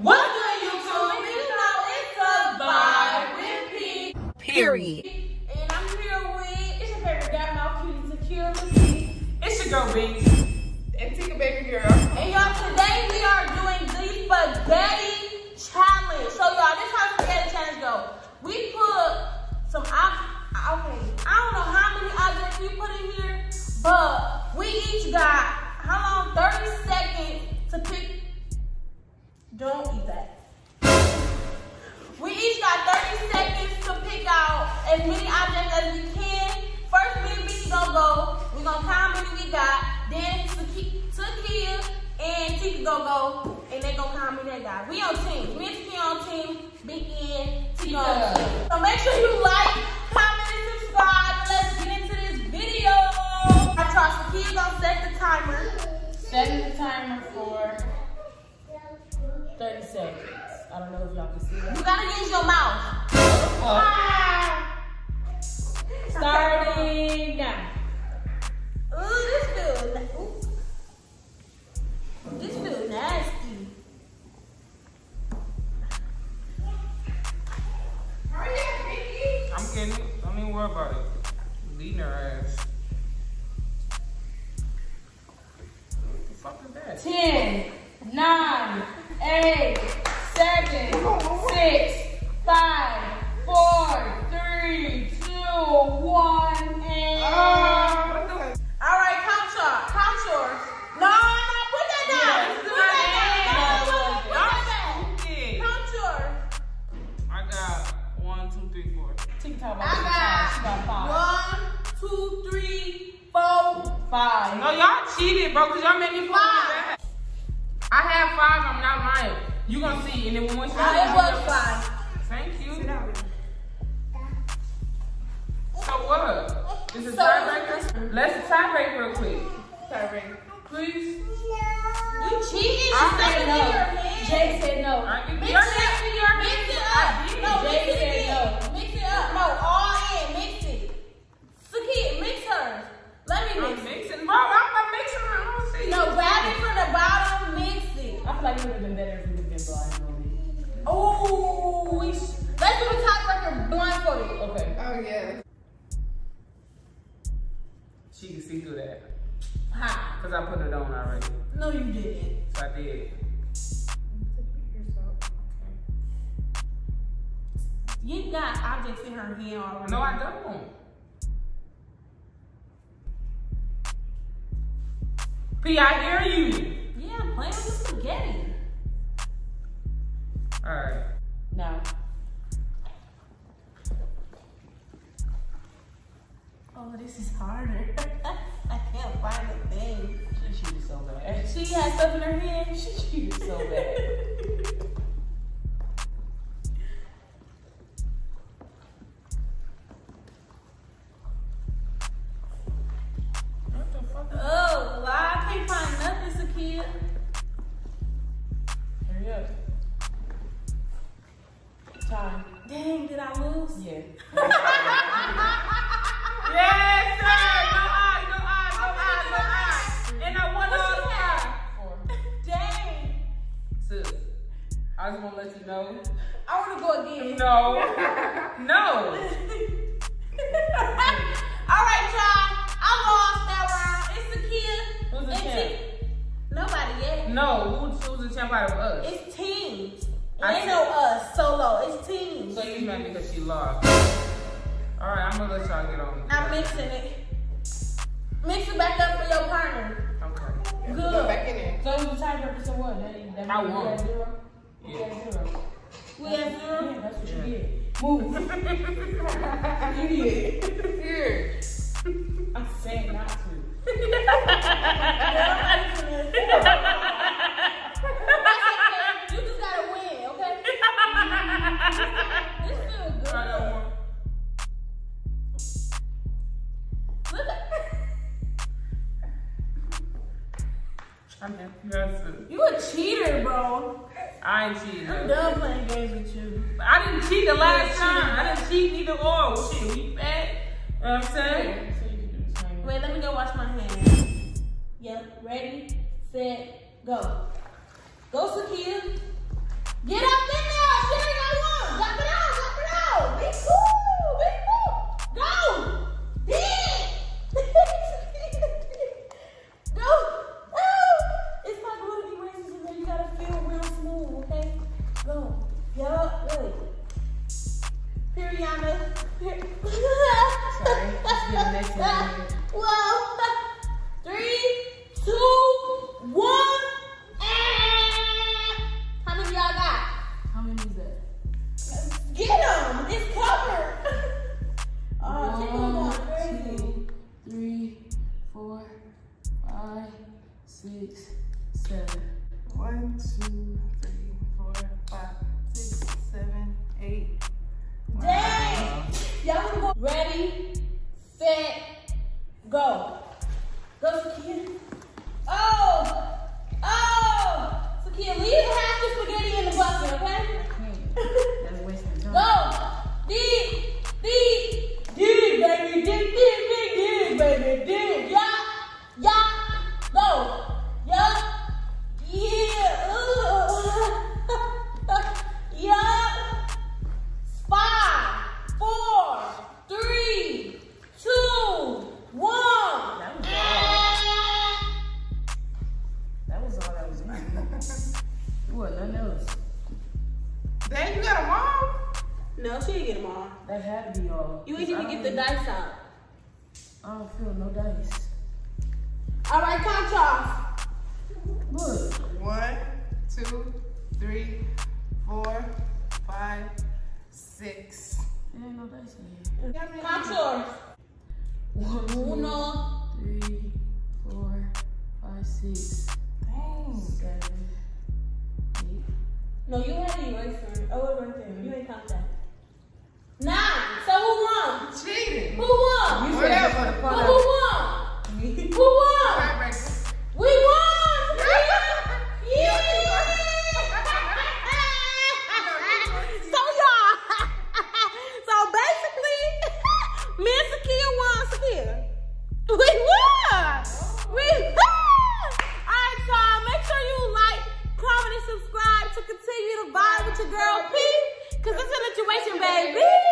What's good, YouTube? You know it's a vibe with P. Period. And I'm here with, it's your favorite guy, mouth cutie, security. It's your girl, B. And Tika Baby Girl. And y'all, today we are doing the spaghetti eat that. We each got 30 seconds to pick out as many objects as we can. First, me and Vicky gonna go. We're gonna count how many we got. Then Taki- Takeeya and Tika gonna go, and they gonna count how many they got. We on teams. Me and Takeeya on team. Vicky and Tika on team. So make sure you like, comment, and subscribe. Let's get into this video. I trust Takeeya gonna set the timer. Setting the timer for 30 seconds. I don't know if y'all can see that. You gotta use your mouth. Oh, starting now. Ooh, this feels ooh. This feels nasty. Hurry I'm getting it. Don't even worry about it. Leading her ass. What the fuck is that? 10, cheated, bro, because y'all made me feel bad. I have five, I'm not lying. You gonna see, and then once you Uh, it was five. Thank you. So what? This is So- tiebreaker? Let's tiebreak real quick. Sorry. Please. You cheated. I said no. no. Your hand. Jay said no. Oh, yeah. She can see through that. How? Because I put it on already. No, you didn't. So I did. You got objects in her hand already. No, I don't. P, I hear you. Yeah, I'm playing with the spaghetti. All right. Now. Oh, this is harder. I can't find a thing. She cheated so bad. She has stuff in her hand. She cheated so bad. What the fuck? Oh, why I can't find nothing, Sakia? Hurry up. Time. Dang, did I lose? Yeah. just want to let you know. I want to go again. No. No. All right, y'all. I lost that round. It's Sakia. Who's the It's champ? Ti- Nobody yet. No, who's, who's the champ out of us? It's teams. It I ain't no us solo. It's teams. So you mad because she lost. All right, I'm gonna let y'all get on. I'm mixing it. Mix it back up for your partner. Okay. Go Good. back in there. So it was a tiebreaker, so what? That, that I means won. You had zero? Yeah. We have zero. Yeah, that's what Yeah. you did. Move. Idiot. Here. I said not to. You just gotta win, okay? This feels good. one. Look at I'm yes, you a cheater, bro. I ain't cheating. I'm done playing games with you. I didn't cheat the last Yeah, time. I didn't cheat either or. Shit, we bad. You know what I'm saying? So you can do the same. Wait, let me go wash my hands. Yep, ready, set, go. Go, Sakia. On. It's covered. Oh, Tickle going One, crazy. two, three, four, five, six, seven. One, two, three, four, five, six, seven, eight. Dang. Y'all wanna go? Ready, set, go. Go, Sakia. Oh, oh. Sakia, leave No, she didn't get them all. That had to be all. You ain't 'Cause even get the don't- dice out. I don't feel no dice. All right, count y'all. Look. One, two, three, four, five, six. There ain't no dice in here. Count yours. One, two, Uno. three, four, five, six, Dang. seven, eight. No, you had the eraser. Oh, it right there. You ain't count that. situation, baby.